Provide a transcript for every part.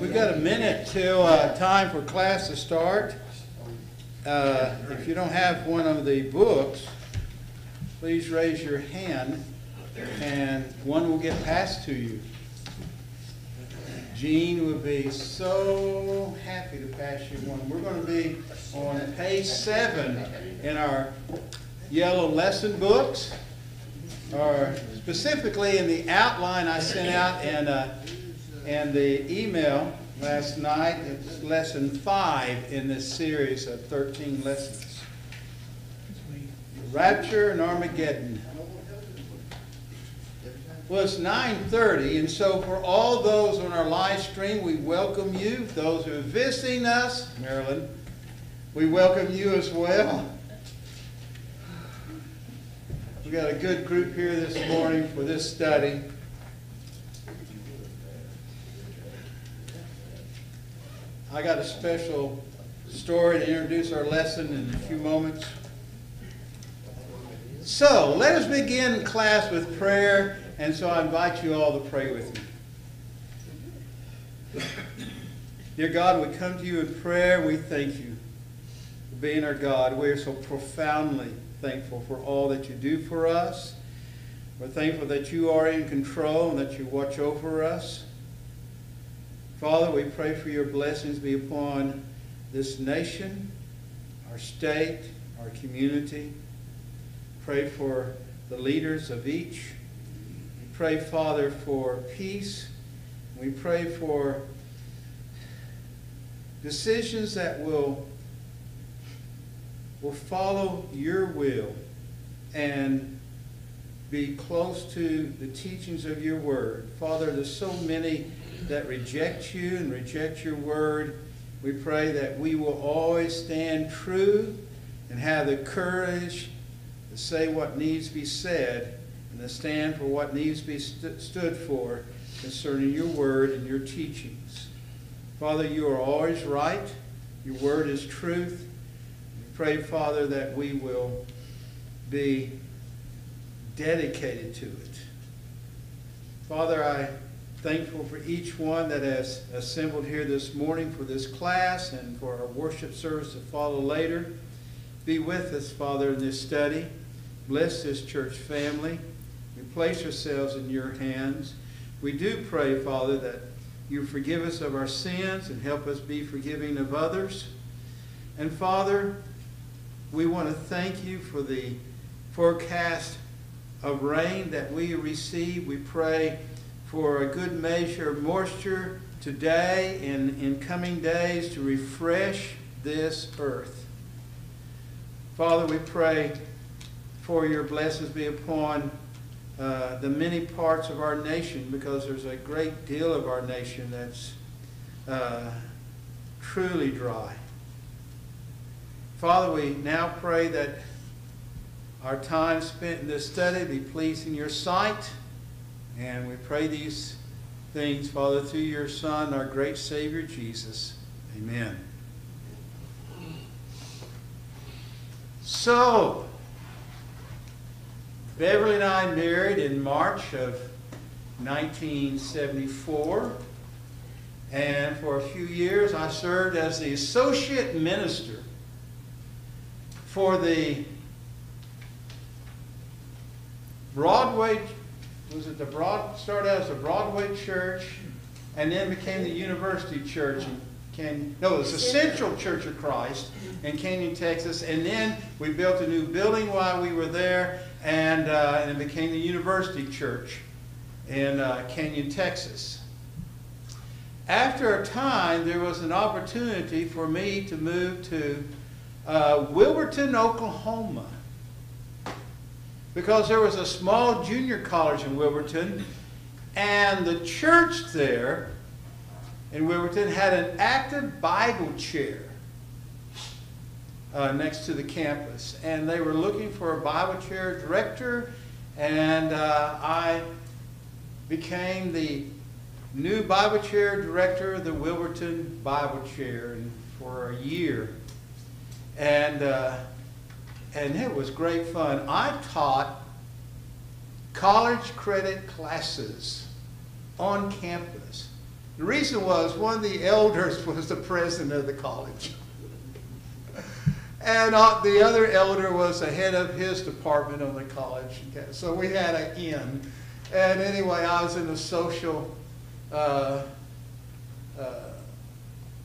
We've got a minute till uh, time for class to start. Uh, If you don't have one of the books, please raise your hand and one will get passed to you. Jean would be so happy to pass you one. We're going to be on page seven in our yellow lesson books, or specifically in the outline I sent out and, uh, and the email last night. It's lesson five in this series of 13 lessons. Rapture and Armageddon. Well, it's 9:30, and so for all those on our live stream, we welcome you. Those who are visiting us, Marilyn, we welcome you as well. We got a good group here this morning for this study. I got a special story to introduce our lesson in a few moments. So, let us begin class with prayer, and so I invite you all to pray with me. Dear God, we come to you in prayer. We thank you for being our God. We are so profoundly thankful for all that you do for us. We're thankful that you are in control and that you watch over us. Father, we pray for your blessings be upon this nation, our state, our community. Pray for the leaders of each. We pray, Father, for peace. We pray for decisions that will, will follow your will and be close to the teachings of your word. Father, there's so many that reject you and reject your word. We pray that we will always stand true and have the courage to say what needs to be said and to stand for what needs to be st- stood for concerning your word and your teachings. Father, you are always right. Your word is truth. We pray, Father, that we will be dedicated to it. Father, I thankful for each one that has assembled here this morning for this class and for our worship service to follow later. Be with us, Father, in this study. Bless this church family. We place ourselves in your hands. We do pray, Father, that you forgive us of our sins and help us be forgiving of others. And Father, we want to thank you for the forecast of rain that we receive. We pray for a good measure of moisture today and in coming days to refresh this earth. Father, we pray for your blessings be upon uh, the many parts of our nation because there's a great deal of our nation that's uh, truly dry. Father, we now pray that our time spent in this study be pleasing in your sight. And we pray these things, Father, through your Son, our great Savior, Jesus. Amen. So, Beverly and I married in March of 1974. And for a few years, I served as the associate minister for the Broadway, was it the Broad, started as the Broadway Church and then became the University Church in Canyon, no, it was the Central Church of Christ in Canyon, Texas. And then we built a new building while we were there and, uh, and it became the University Church in uh, Canyon, Texas. After a time, there was an opportunity for me to move to uh, Wilburton, Oklahoma because there was a small junior college in Wilburton, and the church there in Wilburton had an active Bible chair uh, next to the campus, and they were looking for a Bible chair director, and uh, I became the new Bible chair director of the Wilburton Bible Chair. For a year. And, uh, and it was great fun. I taught college credit classes on campus. The reason was one of the elders was the president of the college. And uh, the other elder was the head of his department on the college. So we had an in. And anyway, I was in the social, uh, uh,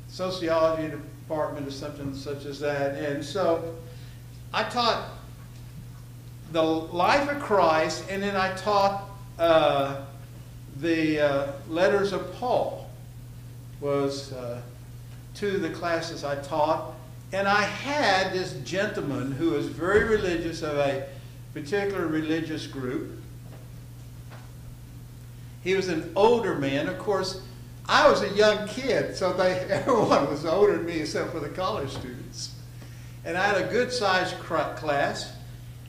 sociology department or something such as that. And so I taught the life of Christ, and then I taught uh, the uh, letters of Paul was uh, two of the classes I taught. And I had this gentleman who was very religious of a particular religious group. He was an older man. Of course, I was a young kid, so they, everyone was older than me except for the college students. And I had a good sized class.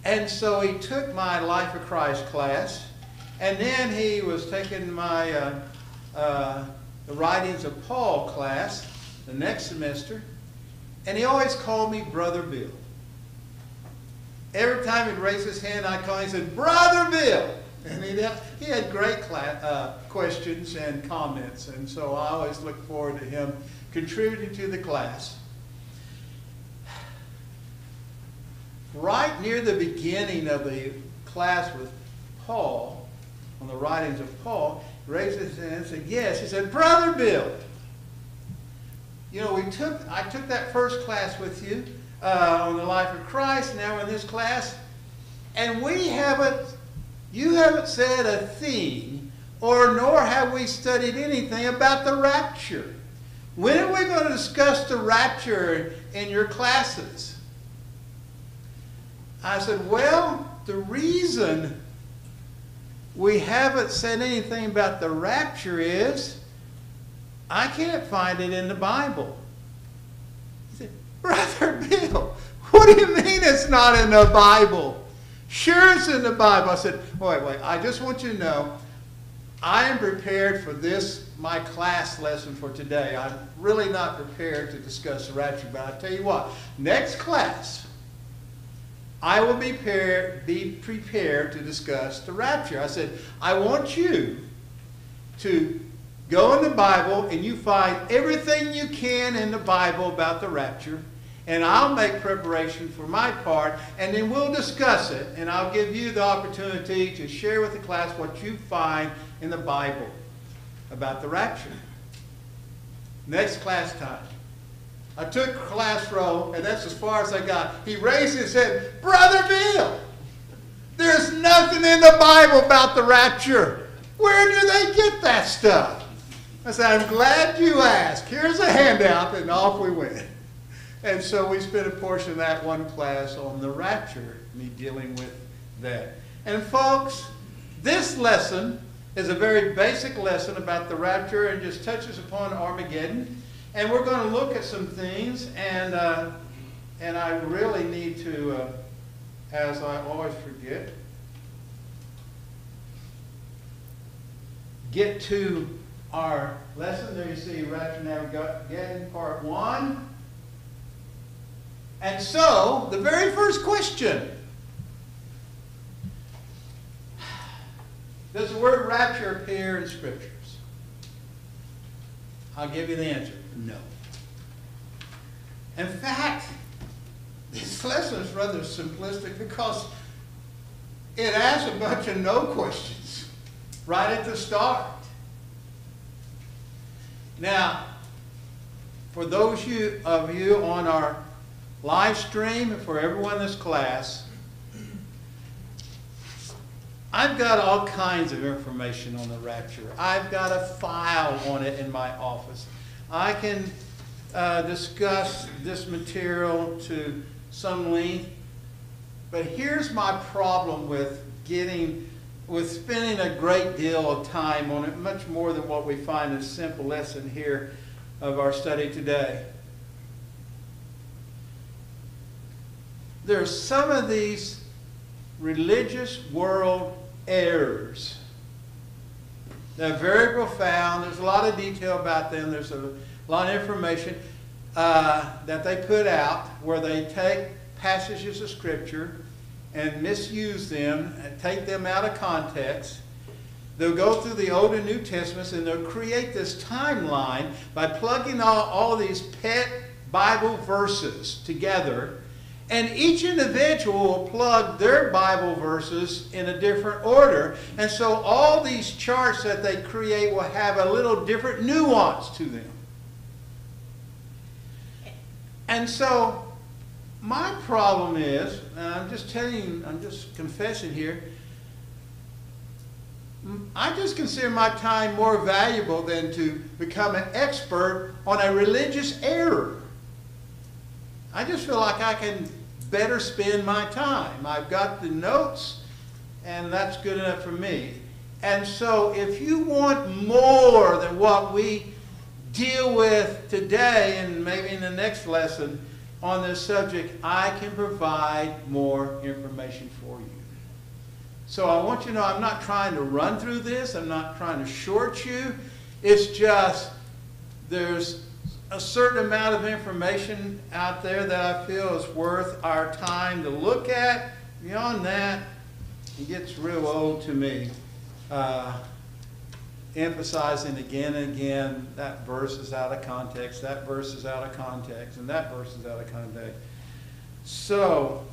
And so he took my Life of Christ class, and then he was taking my uh, uh, the Writings of Paul class the next semester, and he always called me Brother Bill. Every time he'd raise his hand, I'd call him and said, Brother Bill. And he had, he had great uh, questions and comments, and so I always look forward to him contributing to the class. Right near the beginning of the class with Paul, on the writings of Paul, raised his hand and said, Yes. He said, Brother Bill. You know, we took I took that first class with you uh, on the life of Christ, now in this class, and we haven't you haven't said a thing, or nor have we studied anything about the rapture. When are we going to discuss the rapture in your classes? I said, Well, the reason we haven't said anything about the rapture is I can't find it in the Bible. He said, Brother Bill, what do you mean it's not in the Bible? Sure, it's in the Bible. I said, wait, wait, I just want you to know I am prepared for this, my class lesson for today. I'm really not prepared to discuss the rapture, but I'll tell you what, next class, I will be, prepared, be prepared to discuss the rapture. I said, I want you to go in the Bible and you find everything you can in the Bible about the rapture and I'll make preparation for my part, and then we'll discuss it, and I'll give you the opportunity to share with the class what you find in the Bible about the rapture. Next class time. I took class roll, and that's as far as I got. He raised his head, Brother Bill, there's nothing in the Bible about the rapture. Where do they get that stuff? I said, I'm glad you asked. Here's a handout, and off we went. And so we spent a portion of that one class on the rapture, me dealing with that. And folks, this lesson is a very basic lesson about the rapture and just touches upon Armageddon. And we're going to look at some things, and, uh, and I really need to, uh, as I always forget, get to our lesson. There you see Rapture Navigating Part 1. And so, the very first question Does the word rapture appear in Scriptures? I'll give you the answer no. In fact, this lesson is rather simplistic because it asks a bunch of no questions right at the start. Now, for those of you on our live stream for everyone in this class. I've got all kinds of information on the rapture. I've got a file on it in my office. I can uh, discuss this material to some length, but here's my problem with getting, with spending a great deal of time on it, much more than what we find in a simple lesson here of our study today. There are some of these religious world errors. They're very profound. There's a lot of detail about them. There's a lot of information. uh, that they put out where they take passages of Scripture and misuse them and take them out of context. They'll go through the Old and New Testaments and they'll create this timeline by plugging all, all these pet Bible verses together. And each individual will plug their Bible verses in a different order. And so all these charts that they create will have a little different nuance to them. And so my problem is, I'm just telling you, I'm just confessing here, I just consider my time more valuable than to become an expert on a religious error. I just feel like I can better spend my time. I've got the notes, and that's good enough for me. And so, if you want more than what we deal with today and maybe in the next lesson on this subject, I can provide more information for you. So I want you to know I'm not trying to run through this. I'm not trying to short you. It's just there's a certain amount of information out there that I feel is worth our time to look at. Beyond that, it gets real old to me. Uh, emphasizing again and again that verse is out of context, that verse is out of context, and that verse is out of context. So,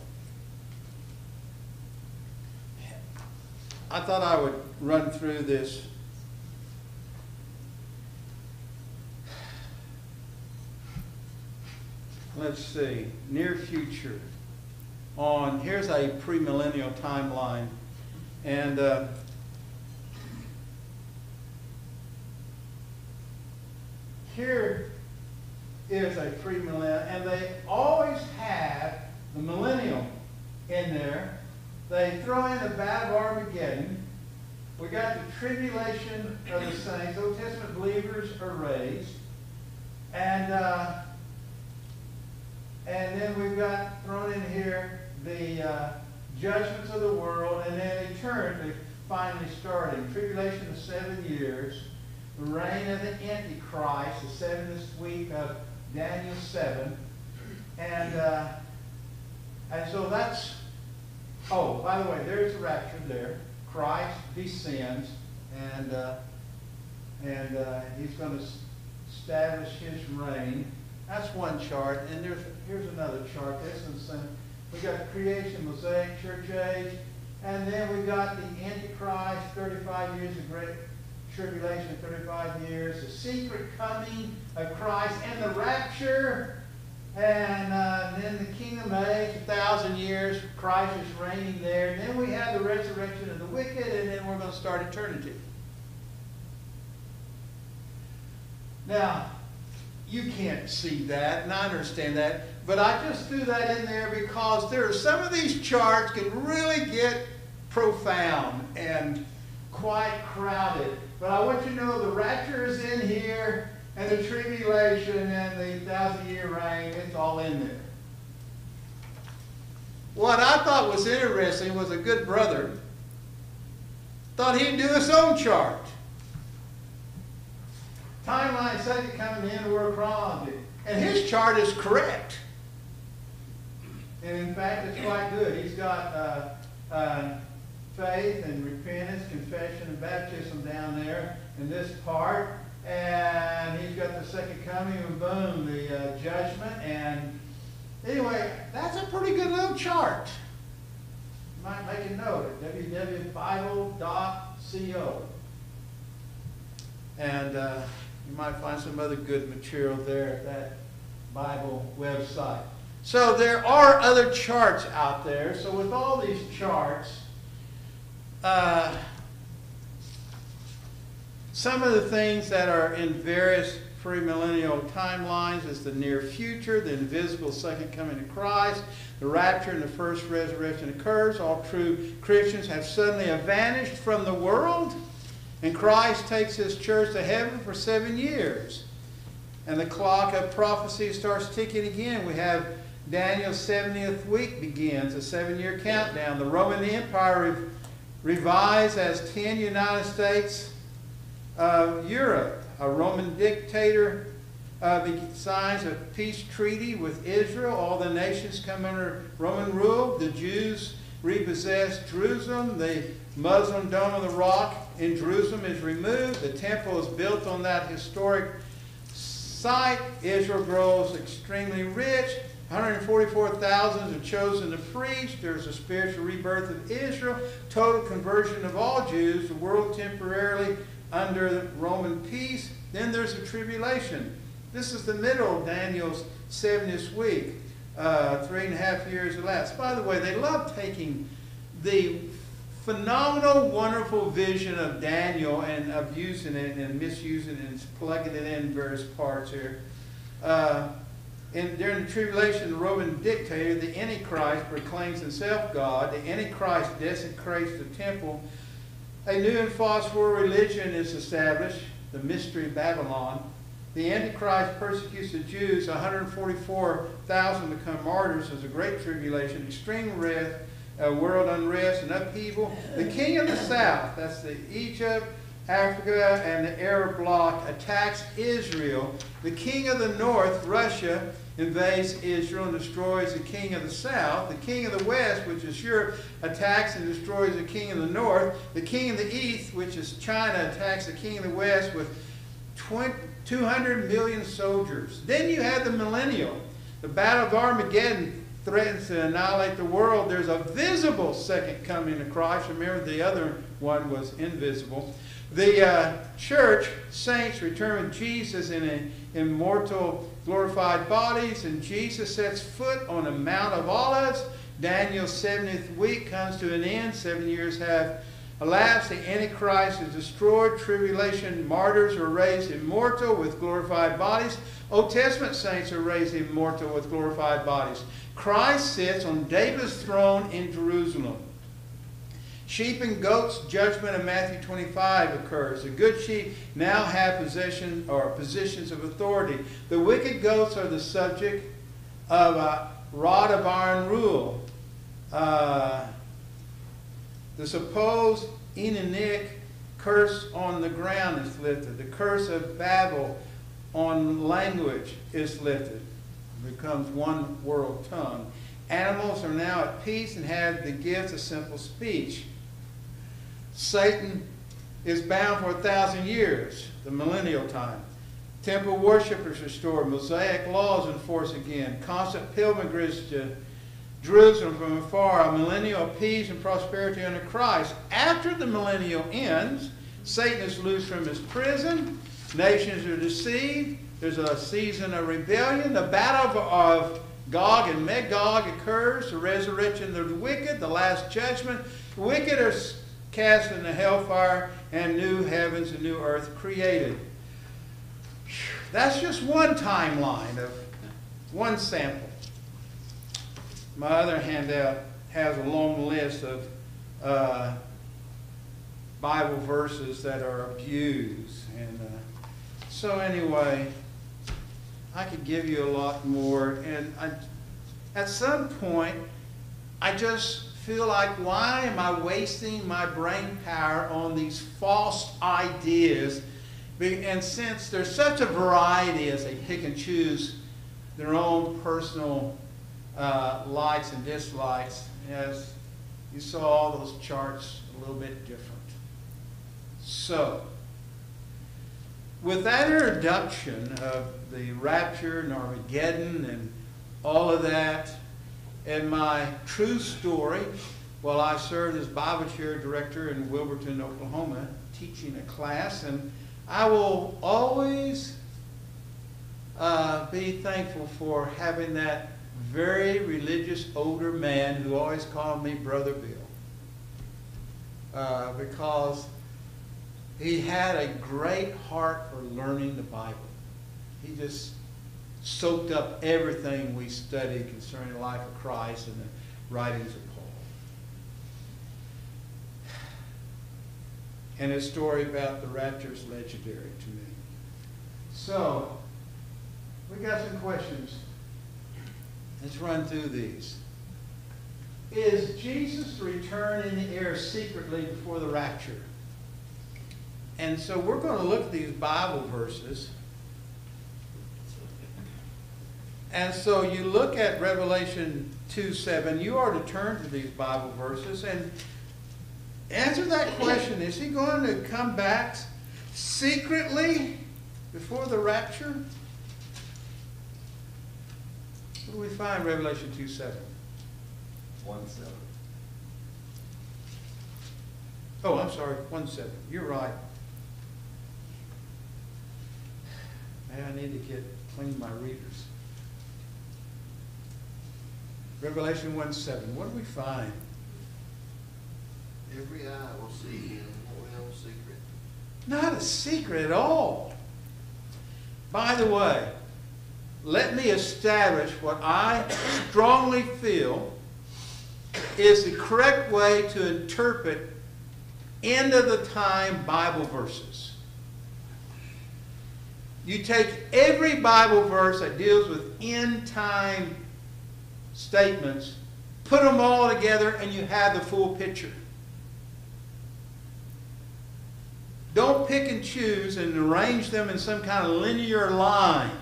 I thought I would run through this. Let's see, near future. On here's a premillennial timeline, and uh, here is a premillennial, and they always have the millennium in there they throw in the Battle of Armageddon. We got the tribulation of the saints. Old Testament believers are raised. And, uh, and then we've got thrown in here the uh, judgments of the world and then eternity finally starting. Tribulation of seven years. The reign of the Antichrist, the 70th week of Daniel 7. And, uh, and so that's Oh, by the way, there's the rapture there. Christ descends, and uh, and uh, he's going to establish his reign. That's one chart. And there's here's another chart. This is we got creation, Mosaic, church age, and then we got the Antichrist, 35 years of great tribulation, 35 years, the secret coming of Christ, and the rapture and uh, then the kingdom age, a thousand years, Christ is reigning there. And then we have the resurrection of the wicked, and then we're going to start eternity. Now, you can't see that, and I understand that, but I just threw that in there because there are some of these charts can really get profound and quite crowded. But I want you to know the rapture is in here, and the tribulation and the thousand year reign, it's all in there. What I thought was interesting was a good brother thought he'd do his own chart. Timeline second coming in the world chronology. And his chart is correct. And in fact, it's quite good. He's got uh, uh, faith and repentance, confession, and baptism down there in this part and he's got the second coming, and boom, the uh, judgment. And anyway, that's a pretty good little chart. You might make a note at www.bible.co. And uh, you might find some other good material there at that Bible website. So there are other charts out there. So with all these charts, uh, some of the things that are in various premillennial timelines is the near future, the invisible second coming of Christ, the rapture and the first resurrection occurs. All true Christians have suddenly vanished from the world, and Christ takes his church to heaven for seven years. And the clock of prophecy starts ticking again. We have Daniel's 70th week begins, a seven-year countdown. The Roman Empire revised as 10 United States of Europe. A Roman dictator uh, signs a peace treaty with Israel. All the nations come under Roman rule. The Jews repossess Jerusalem. The Muslim Dome of the Rock in Jerusalem is removed. The temple is built on that historic site. Israel grows extremely rich. 144,000 are chosen to preach. There's a spiritual rebirth of Israel. Total conversion of all Jews. The world temporarily under Roman peace. Then there's a tribulation. This is the middle of Daniel's 70th week. Uh, three and a half years elapsed. By the way, they love taking the phenomenal, wonderful vision of Daniel and abusing it and misusing it and plugging it in various parts here. Uh, and during the tribulation, the Roman dictator, the Antichrist, proclaims himself God. The Antichrist desecrates the temple. A new and false world religion is established, the Mystery of Babylon. The Antichrist persecutes the Jews. 144,000 become martyrs. There's a great tribulation, extreme wrath, uh, world unrest, and upheaval. The king of the south, that's the Egypt, Africa, and the Arab bloc, attacks Israel. The king of the north, Russia, invades Israel and destroys the king of the south. The king of the west, which is Europe, attacks and destroys the king of the north. The king of the east, which is China, attacks the king of the west with 20, 200 million soldiers. Then you have the millennial. The Battle of Armageddon threatens to annihilate the world. There's a visible second coming of Christ. Remember, the other one was invisible. The uh, church, saints, return with Jesus in an immortal, glorified bodies, and Jesus sets foot on the Mount of Olives. Daniel's 70th week comes to an end. Seven years have elapsed. The Antichrist is destroyed. Tribulation martyrs are raised immortal with glorified bodies. Old Testament saints are raised immortal with glorified bodies. Christ sits on David's throne in Jerusalem. Sheep and goats judgment of Matthew 25 occurs. The good sheep now have possession or positions of authority. The wicked goats are the subject of a rod of iron rule. Uh, the supposed Edenic curse on the ground is lifted. The curse of Babel on language is lifted. It becomes one world tongue. Animals are now at peace and have the gift of simple speech. Satan is bound for a thousand years, the millennial time. Temple worshippers restored, Mosaic laws enforced again, constant pilgrimage to Jerusalem from afar, a millennial of peace and prosperity under Christ. After the millennial ends, Satan is loosed from his prison, nations are deceived, there's a season of rebellion, the battle of Gog and Magog occurs, the resurrection of the wicked, the last judgment. The wicked are cast into hellfire, and new heavens and new earth created. That's just one timeline of one sample. My other handout has a long list of uh, Bible verses that are abused. And uh, so, anyway, I could give you a lot more. And I, at some point, I just feel like, why am I wasting my brain power on these false ideas? And since there's such a variety as they pick and choose their own personal uh, likes and dislikes, as you saw all those charts a little bit different. So, with that introduction of the rapture and Armageddon and all of that, and my true story, while I served as Bible chair director in Wilburton, Oklahoma, teaching a class, and I will always uh, be thankful for having that very religious older man who always called me Brother Bill. Uh, because he had a great heart for learning the Bible. He just soaked up everything we studied concerning the life of Christ and the writings of Paul. And his story about the rapture is legendary to me. So, we got some questions. Let's run through these. Is Jesus return in the air secretly before the rapture? And so we're going to look at these Bible verses And so you look at Revelation 2 7, you are to turn to these Bible verses and answer that question Is he going to come back secretly before the rapture? What do we find in Revelation 2 7? One seven. Oh, I'm sorry, 1 7. You're right. Man, I need to get clean my readers. Revelation 1 7. What do we find? Every eye will see him, well secret. Not a secret at all. By the way, let me establish what I strongly feel is the correct way to interpret end of the time Bible verses. You take every Bible verse that deals with end time statements, put them all together, and you have the full picture. Don't pick and choose and arrange them in some kind of linear line.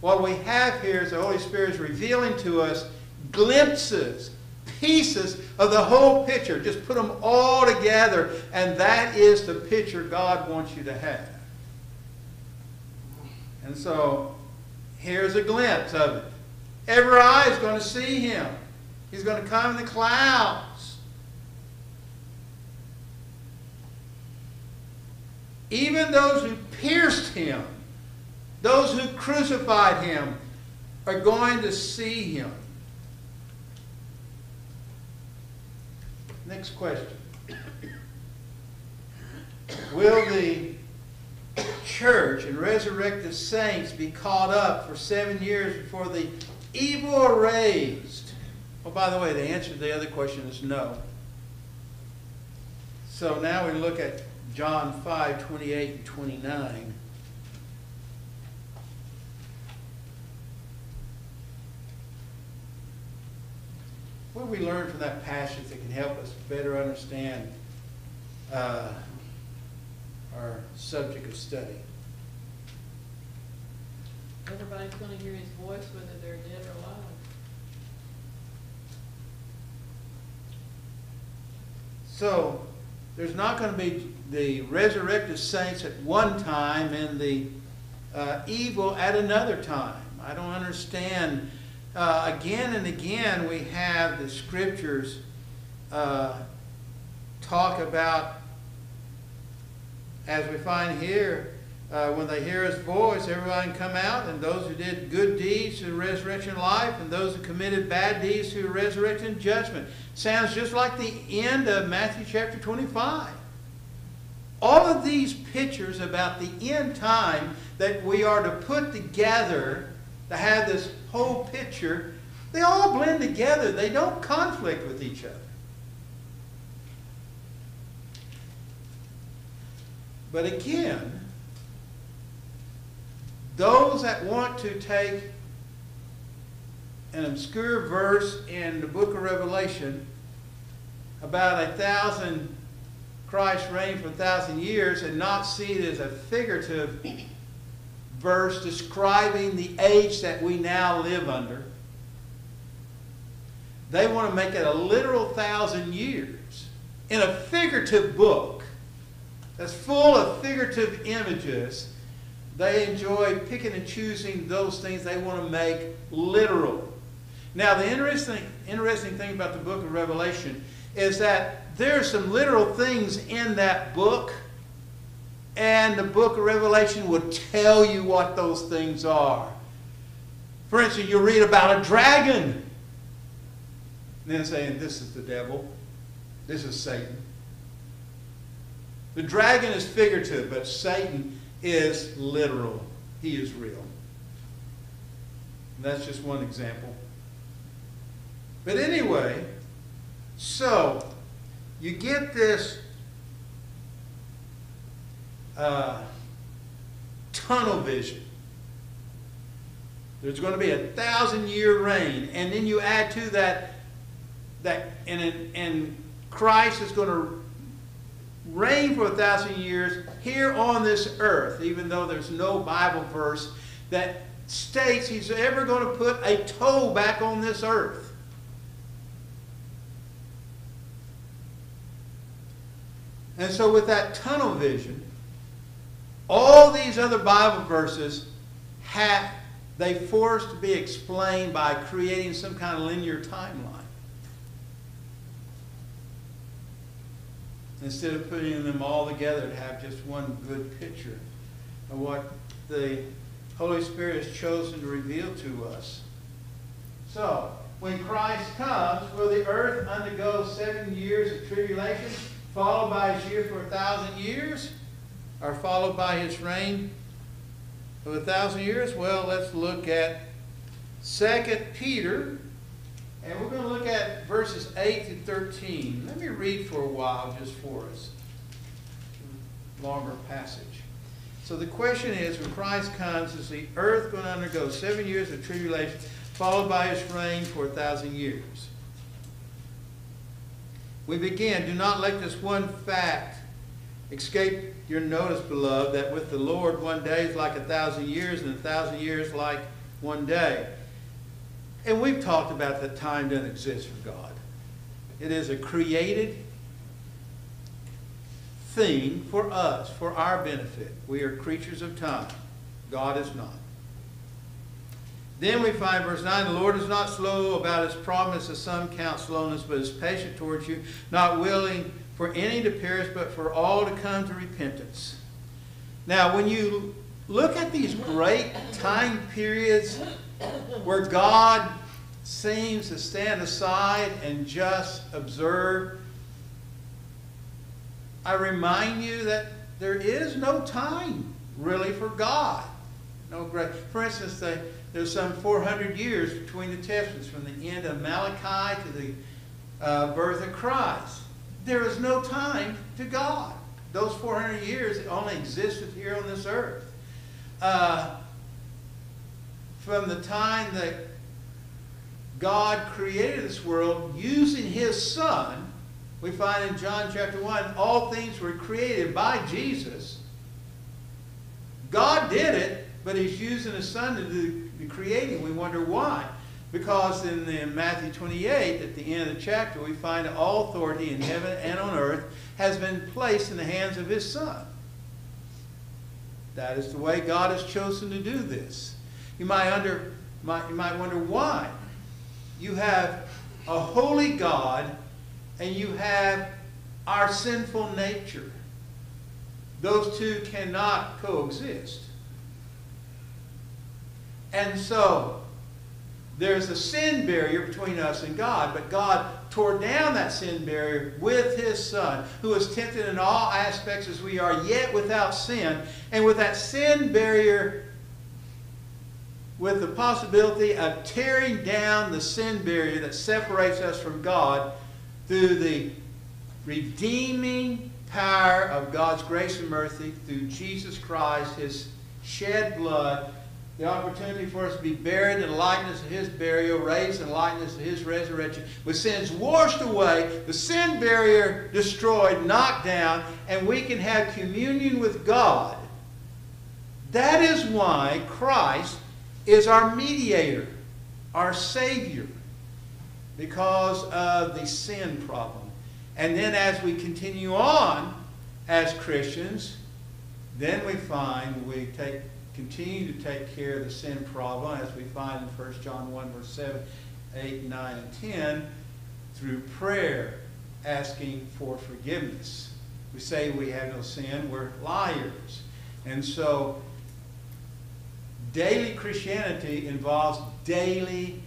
What we have here is the Holy Spirit is revealing to us glimpses, pieces of the whole picture. Just put them all together, and that is the picture God wants you to have. And so, here's a glimpse of it. Every eye is going to see him. He's going to come in the clouds. Even those who pierced him, those who crucified him, are going to see him. Next question. Will the church and resurrected saints be caught up for seven years before the evil raised? Oh, by the way, the answer to the other question is no. So now we look at John 5 28 and 29. What do we learn from that passage that can help us better understand uh, our subject of study? Everybody's gonna hear his voice whether they're dead or alive. So, there's not going to be the resurrected saints at one time and the uh, evil at another time. I don't understand. Uh, again and again, we have the scriptures uh, talk about, as we find here, uh, when they hear his voice, everyone come out, and those who did good deeds to resurrection life, and those who committed bad deeds to resurrection judgment. Sounds just like the end of Matthew chapter 25. All of these pictures about the end time that we are to put together to have this whole picture, they all blend together. They don't conflict with each other. But again, those that want to take an obscure verse in the book of Revelation about a thousand, Christ reigned for a thousand years, and not see it as a figurative verse describing the age that we now live under. They want to make it a literal thousand years in a figurative book that's full of figurative images they enjoy picking and choosing those things they want to make literal. Now, the interesting, interesting thing about the book of Revelation is that there are some literal things in that book, and the book of Revelation will tell you what those things are. For instance, you read about a dragon, and then saying, This is the devil, this is Satan. The dragon is figurative, but Satan is literal. He is real. And that's just one example. But anyway, so you get this uh, tunnel vision. There's going to be a thousand year reign, and then you add to that that and and Christ is going to reign for a thousand years here on this earth, even though there's no Bible verse that states he's ever going to put a toe back on this earth. And so, with that tunnel vision, all these other Bible verses have they forced to be explained by creating some kind of linear timeline. Instead of putting them all together to have just one good picture of what the Holy Spirit has chosen to reveal to us. So, when Christ comes, will the earth undergo seven years of tribulation, followed by his year for a thousand years? Or followed by his reign of a thousand years? Well, let's look at 2 Peter, and we're going to look at verses 8 to 13. Let me read for a while just for us. Longer passage. So the question is, when Christ comes, is the earth going to undergo seven years of tribulation, followed by his reign for a thousand years? We begin, do not let this one fact escape your notice, beloved, that with the Lord one day is like a thousand years, and a thousand years like one day. And we've talked about that time doesn't exist for God. It is a created thing for us, for our benefit. We are creatures of time. God is not. Then we find verse 9, the Lord is not slow about his promise, as some count slowness, but is patient towards you, not willing for any to perish, but for all to come to repentance. Now, when you look at these great time periods where God seems to stand aside and just observe, I remind you that there is no time really for God. No great. For instance, there's some 400 years between the testaments, from the end of Malachi to the uh, birth of Christ. There is no time to God. Those 400 years only existed here on this earth. Uh, from the time that God created this world using His Son, we find in John chapter 1, all things were created by Jesus. God did it, but He's using His Son to do the creating. We wonder why. Because in, in Matthew 28, at the end of the chapter, we find all authority in heaven and on earth has been placed in the hands of His Son. That is the way God has chosen to do this. You might, under, might, you might wonder why. You have a holy God and you have our sinful nature. Those two cannot coexist. And so, there's a sin barrier between us and God, but God tore down that sin barrier with His Son, who was tempted in all aspects as we are, yet without sin. And with that sin barrier, with the possibility of tearing down the sin barrier that separates us from God through the redeeming power of God's grace and mercy through Jesus Christ, His shed blood the opportunity for us to be buried in the likeness of his burial, raised in the likeness of his resurrection, with sins washed away, the sin barrier destroyed, knocked down, and we can have communion with God. That is why Christ is our mediator, our Savior, because of the sin problem. And then as we continue on as Christians, then we find we take continue to take care of the sin problem, as we find in 1 John 1, verse 7, 8, 9, and 10, through prayer, asking for forgiveness. We say we have no sin, we're liars. And so, daily Christianity involves daily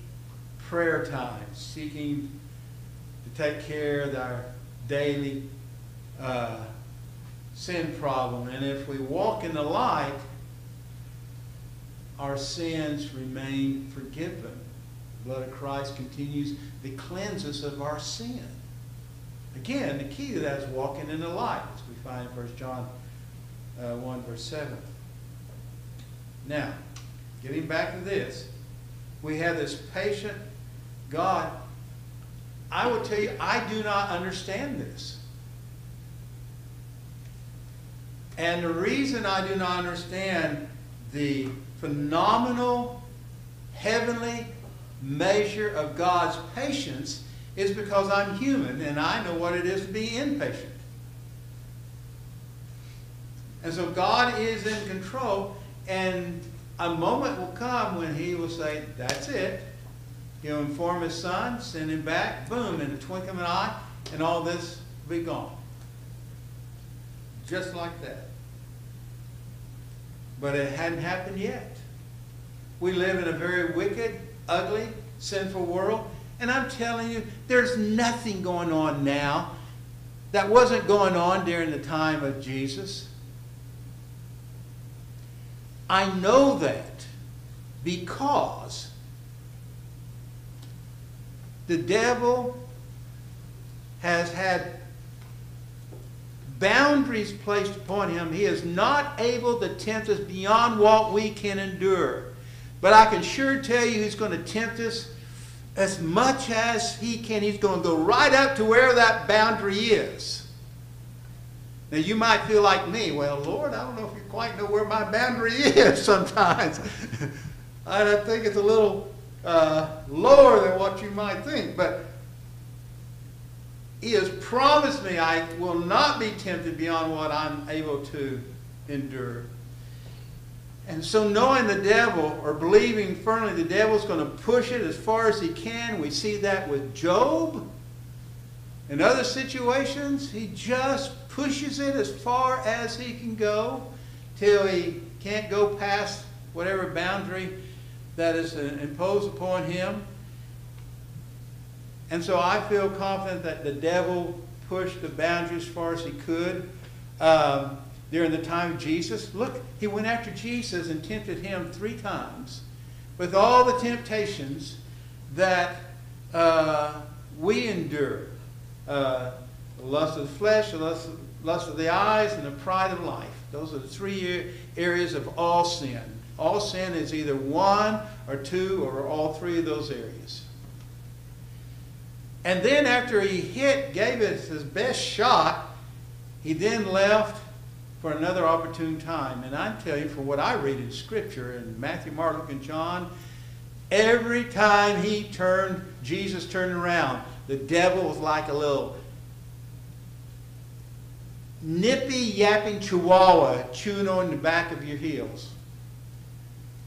prayer time, seeking to take care of our daily uh, sin problem. And if we walk in the light, our sins remain forgiven. The blood of Christ continues to cleanse us of our sin. Again, the key to that is walking in the light, as we find in 1 John uh, 1, verse 7. Now, getting back to this, we have this patient God. I will tell you, I do not understand this. And the reason I do not understand the phenomenal heavenly measure of God's patience is because I'm human and I know what it is to be impatient. And so God is in control, and a moment will come when He will say, That's it. He'll inform His Son, send Him back, boom, in a twinkling of an eye, and all this will be gone. Just like that. But it hadn't happened yet. We live in a very wicked, ugly, sinful world. And I'm telling you, there's nothing going on now that wasn't going on during the time of Jesus. I know that because the devil has had boundaries placed upon him. He is not able to tempt us beyond what we can endure. But I can sure tell you he's going to tempt us as much as he can. He's going to go right up to where that boundary is. Now you might feel like me. Well, Lord, I don't know if you quite know where my boundary is sometimes. I think it's a little uh, lower than what you might think. But he has promised me I will not be tempted beyond what I'm able to endure. And so, knowing the devil or believing firmly the devil's going to push it as far as he can, we see that with Job. In other situations, he just pushes it as far as he can go till he can't go past whatever boundary that is imposed upon him. And so I feel confident that the devil pushed the boundary as far as he could. Um, during the time of Jesus. Look, he went after Jesus and tempted him three times with all the temptations that uh, we endure uh, the lust of the flesh, the lust, lust of the eyes, and the pride of life. Those are the three areas of all sin. All sin is either one or two or all three of those areas. And then after he hit, gave it his best shot, he then left for another opportune time. And I tell you, for what I read in Scripture in Matthew, Mark, Luke, and John, every time he turned, Jesus turned around, the devil was like a little nippy, yapping chihuahua chewing on the back of your heels,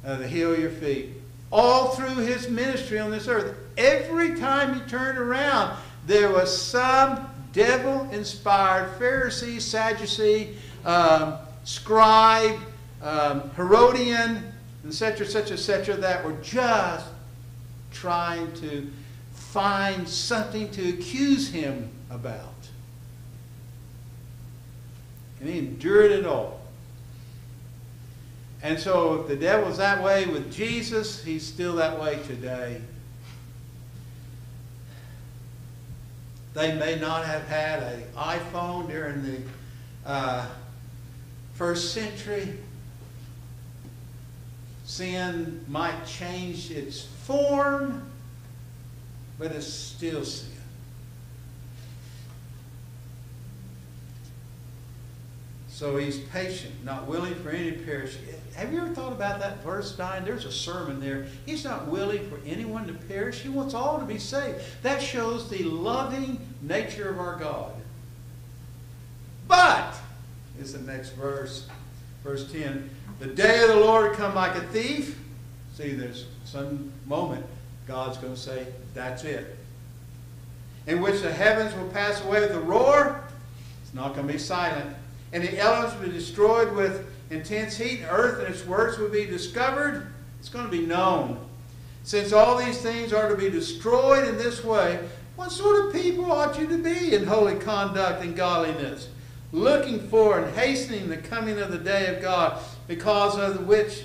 uh, the heel of your feet. All through his ministry on this earth, every time he turned around, there was some devil inspired Pharisee, Sadducee, um, scribe, um, Herodian, etc., etc., etc., that were just trying to find something to accuse him about. And he endured it all. And so if the devil's that way with Jesus, he's still that way today. They may not have had an iPhone during the uh, first century, sin might change its form, but it's still sin. So he's patient, not willing for any perish. Have you ever thought about that verse, Diane? There's a sermon there. He's not willing for anyone to perish. He wants all to be saved. That shows the loving nature of our God. But is the next verse. Verse 10. The day of the Lord come like a thief. See, there's some moment God's going to say, that's it. In which the heavens will pass away with a roar. It's not going to be silent. And the elements will be destroyed with intense heat. And earth and its works will be discovered. It's going to be known. Since all these things are to be destroyed in this way, what sort of people ought you to be in holy conduct and godliness? looking for and hastening the coming of the day of God, because of which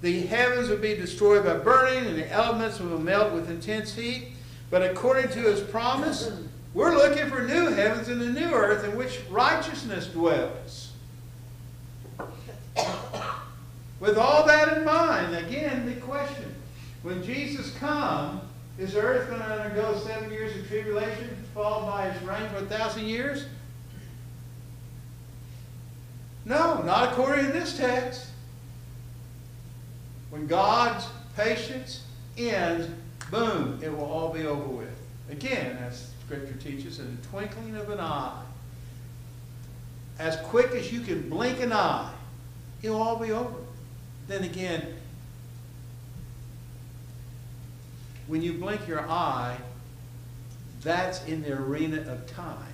the heavens will be destroyed by burning and the elements will melt with intense heat. But according to his promise, we're looking for new heavens and a new earth in which righteousness dwells. With all that in mind, again, the question when Jesus comes, is earth going to undergo seven years of tribulation, followed by his reign for a thousand years? No, not according to this text. When God's patience ends, boom, it will all be over with. Again, as Scripture teaches, in the twinkling of an eye, as quick as you can blink an eye, it'll all be over. Then again, when you blink your eye, that's in the arena of time.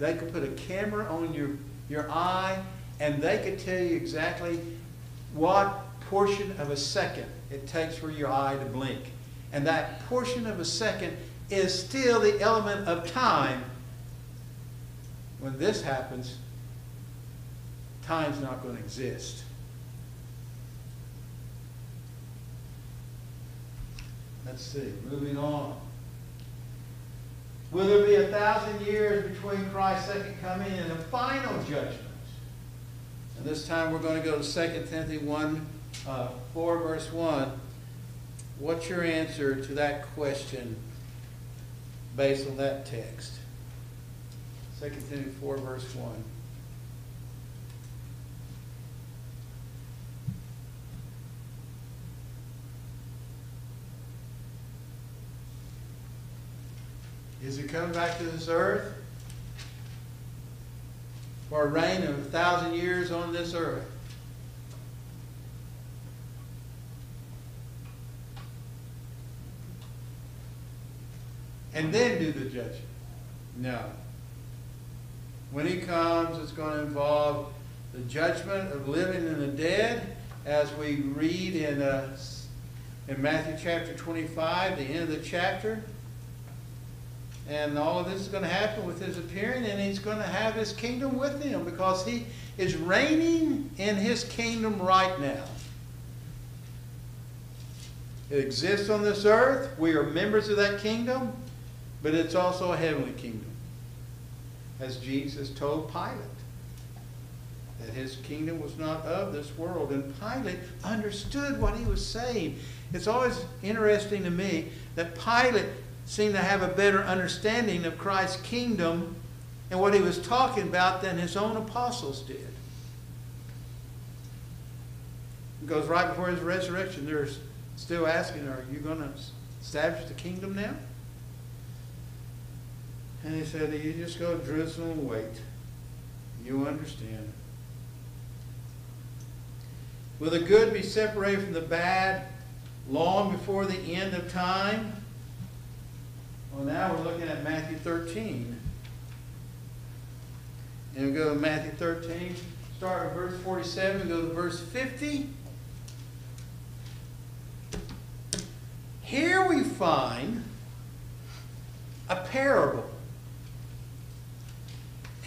They could put a camera on your, your eye and they could tell you exactly what portion of a second it takes for your eye to blink. And that portion of a second is still the element of time. When this happens, time's not going to exist. Let's see, moving on. Will there be a thousand years between Christ's second coming and the final judgment? And this time we're going to go to 2 Timothy 1, uh, 4, verse 1. What's your answer to that question based on that text? 2 Timothy 4, verse 1. Is he coming back to this earth? For a reign of a thousand years on this earth? And then do the judging? No. When he comes, it's going to involve the judgment of living and the dead, as we read in, uh, in Matthew chapter 25, the end of the chapter. And all of this is going to happen with his appearing, and he's going to have his kingdom with him because he is reigning in his kingdom right now. It exists on this earth. We are members of that kingdom, but it's also a heavenly kingdom. As Jesus told Pilate, that his kingdom was not of this world. And Pilate understood what he was saying. It's always interesting to me that Pilate seemed to have a better understanding of Christ's kingdom and what he was talking about than his own apostles did. Because right before his resurrection, they're still asking, Are you going to establish the kingdom now? And he said, You just go to Jerusalem and wait. You understand. Will the good be separated from the bad long before the end of time? Well, now we're looking at Matthew 13. And we go to Matthew 13, start at verse 47, go to verse 50. Here we find a parable.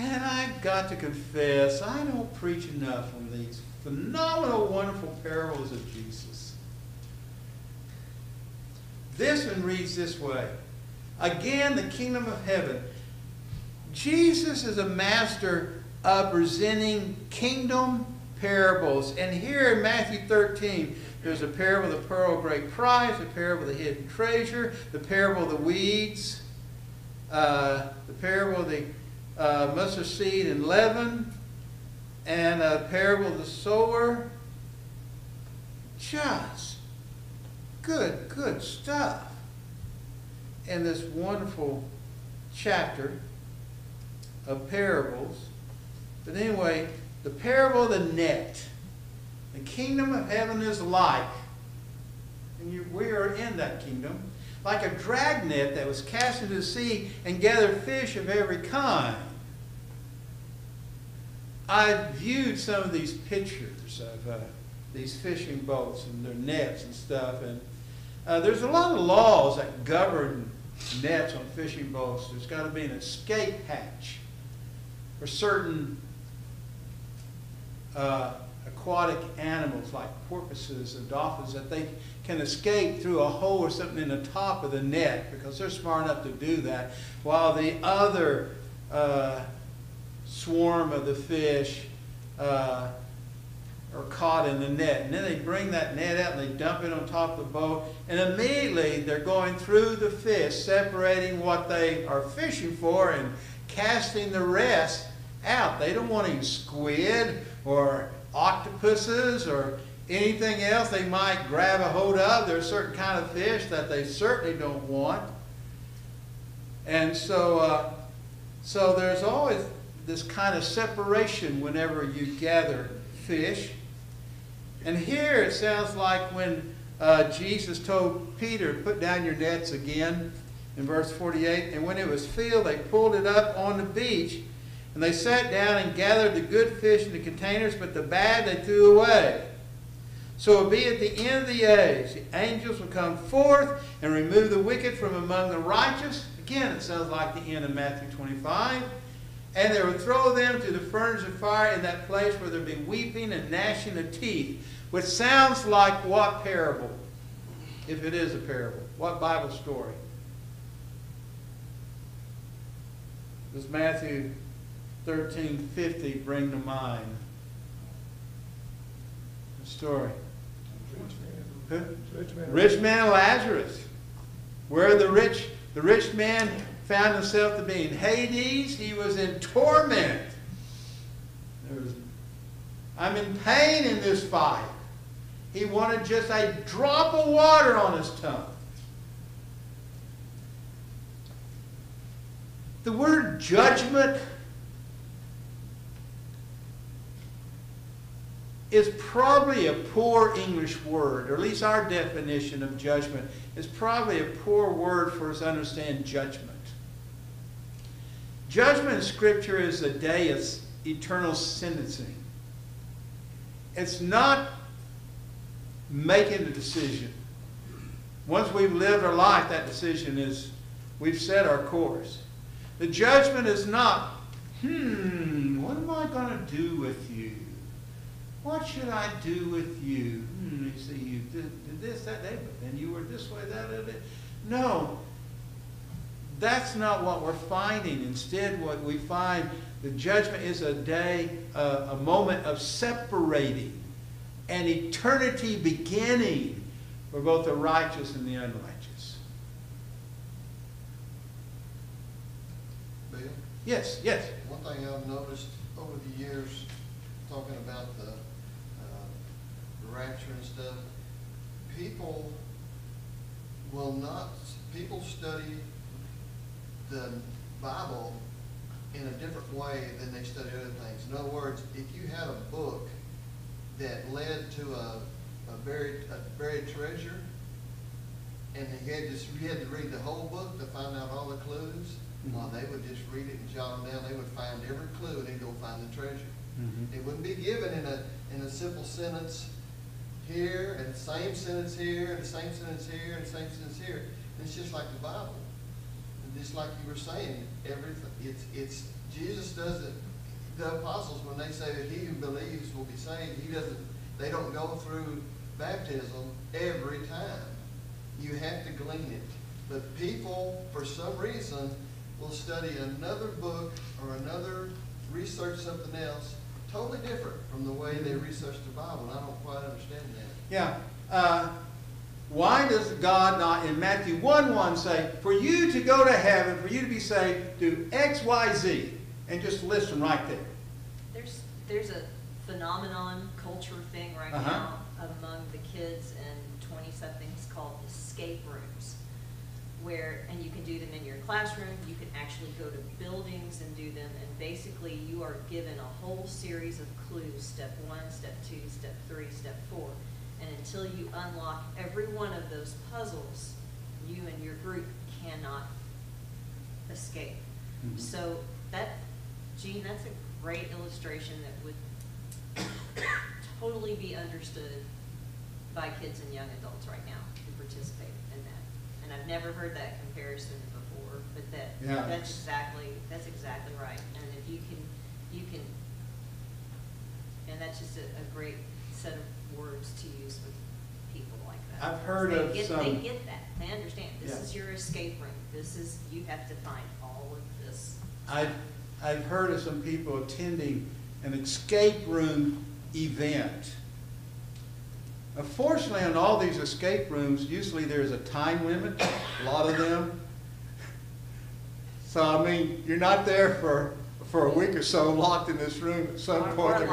And I've got to confess, I don't preach enough on these phenomenal, wonderful parables of Jesus. This one reads this way Again, the kingdom of heaven. Jesus is a master of presenting kingdom parables. And here in Matthew 13, there's a parable of the pearl of great price, a parable of the hidden treasure, the parable of the weeds, uh, the parable of the uh, mustard seed and leaven, and a parable of the sower. Just good, good stuff in this wonderful chapter of parables. But anyway, the parable of the net. The kingdom of heaven is like, and you, we are in that kingdom, like a dragnet that was cast into the sea and gathered fish of every kind. I viewed some of these pictures of uh, these fishing boats and their nets and stuff, and uh, there's a lot of laws that govern nets on fishing boats. There's got to be an escape hatch for certain uh, aquatic animals like porpoises and dolphins that they can escape through a hole or something in the top of the net because they're smart enough to do that, while the other uh, swarm of the fish uh, are caught in the net. And then they bring that net out and they dump it on top of the boat. And immediately they're going through the fish, separating what they are fishing for and casting the rest out. They don't want any squid or octopuses or Anything else they might grab a hold of, there's certain kind of fish that they certainly don't want. And so, uh, so there's always this kind of separation whenever you gather fish. And here it sounds like when uh, Jesus told Peter, put down your nets again in verse 48. And when it was filled, they pulled it up on the beach. And they sat down and gathered the good fish in the containers, but the bad they threw away. So it be at the end of the age, the angels will come forth and remove the wicked from among the righteous. Again, it sounds like the end of Matthew 25. And they would throw them to the furnace of fire in that place where there'd be weeping and gnashing of teeth. Which sounds like what parable? If it is a parable. What Bible story? Does Matthew 13, 50 bring to mind? The story. Rich man. Who? Rich man Lazarus. Where the rich, the rich man found himself to be in Hades, he was in torment. Was, I'm in pain in this fire. He wanted just a drop of water on his tongue. The word judgment is probably a poor English word, or at least our definition of judgment is probably a poor word for us to understand judgment. Judgment in Scripture is a day of eternal sentencing. It's not making a decision. Once we've lived our life, that decision is, we've set our course. The judgment is not, hmm, what am I going to do with you? What should I do with you? Hmm, you see, you did, did this that day, but then you were this way, that, that, that. No, that's not what we're finding. Instead, what we find, the judgment is a day, uh, a moment of separating, an eternity beginning for both the righteous and the unrighteous. Bill, Yes, yes. one thing I've noticed over the years, talking about the, uh, the rapture and stuff, people will not, people study the Bible in a different way than they study other things. In other words, if you had a book that led to a, a buried, a buried treasure, and you had to, you had to read the whole book to find out all the clues, well, they would just read it and jot them down, they would find every clue and then go find the treasure. Mhm. It wouldn't be given in a, in a simple sentence here, and the same sentence here, and the same sentence here, and the same sentence here. It's just like the Bible. Just like you were saying, everything, it's, it's, Jesus doesn't, the apostles, when they say that he who believes will be saved, he doesn't, they don't go through baptism every time. You have to glean it. But people, for some reason, will study another book or another, research something else, totally different from the way they research the Bible, I don't quite understand that. Yeah. Uh, why does God not in Matthew 1 1 say, for you to go to heaven, for you to be saved, do X, Y, Z? And just listen right there. There's, there's a phenomenon, culture thing right Uh-huh. now among the kids and twenty-somethings called escape rooms. Where, and you can do them in your classroom, you can actually go to buildings and do them, and basically you are given a whole series of clues, step one, step two, step three, step four. And until you unlock every one of those puzzles, you and your group cannot escape. Mhm. So that, Gene, that's a great illustration that would totally be understood by kids and young adults right now who participate in that. And I've never heard that comparison before, but that, Yeah. that's exactly, that's exactly right. And if you can, you can, and that's just a, a great set of words to use with people like that. I've heard They of get- They get that, they understand, this Yeah. is your escape room, this is, you have to find all of this. I've, I've heard of some people attending an escape room event. Unfortunately, on all these escape rooms, usually there's a time limit, a lot of them. So, I mean, you're not there for, for a week or so locked in this room at some Or- point.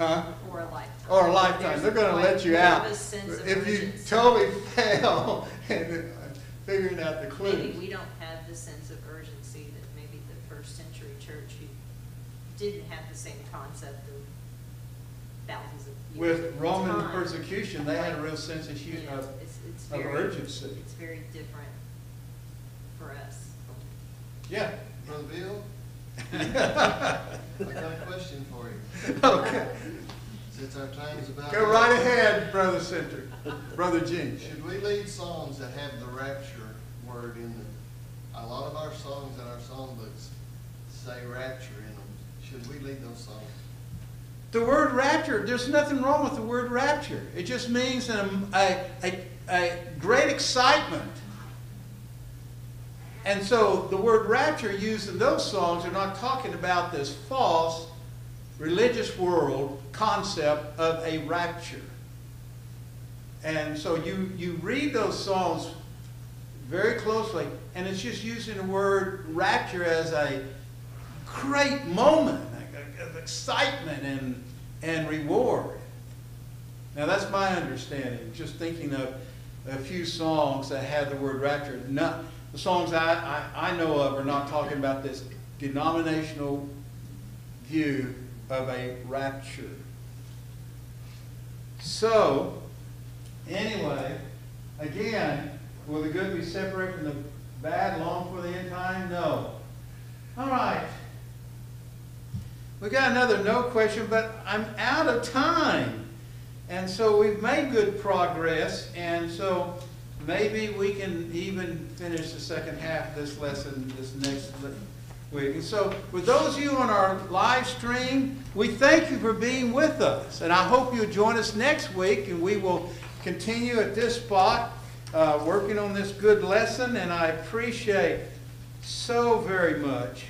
Huh? Or a lifetime. Or a lifetime, There's they're gonna let you out. a sense of If you totally fail and uh, figuring out the clues. Maybe we don't have the sense of urgency that maybe the first century church who didn't have the same concept of thousands of years. With Roman time. persecution, they had a real sense of, You hu- know, of, it's, it's of very. urgency. It's very different for us. yeah. Brother Bill, I've got a question for you. Okay, Since our time is about. go right ahead, Brother Center, Brother Gene. Should we lead songs that have the rapture word in them? A lot of our songs in our songbooks say rapture in them. Should we lead those songs? The word rapture, there's nothing wrong with the word rapture. It just means an, a, a, a great excitement. And so the word rapture used in those songs are not talking about this false religious world concept of a rapture. And so you, you read those songs very closely, and it's just using the word rapture as a great moment of excitement and, and reward. Now, that's my understanding, just thinking of a few songs that had the word rapture. Not, the songs I, I, I know of are not talking about this denominational view of a rapture. So, anyway, again, will the good be separated from the bad long for the end time? No. All right. We got another no question, but I'm out of time. And so we've made good progress, and so maybe we can even finish the second half of this lesson this next week. And so with those of you on our live stream, we thank you for being with us. And I hope you'll join us next week, and we will continue at this spot, uh, working on this good lesson, and I appreciate so very much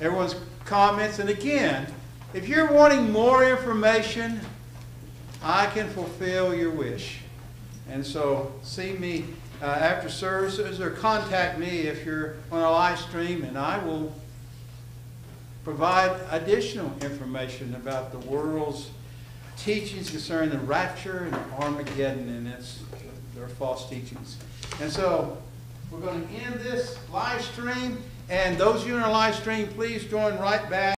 everyone's comments. And again, if you're wanting more information, I can fulfill your wish. And so see me uh, after services or contact me if you're on a live stream, and I will provide additional information about the world's teachings concerning the rapture and Armageddon and its their false teachings. And so we're going to end this live stream. And those of you in our live stream, please join right back.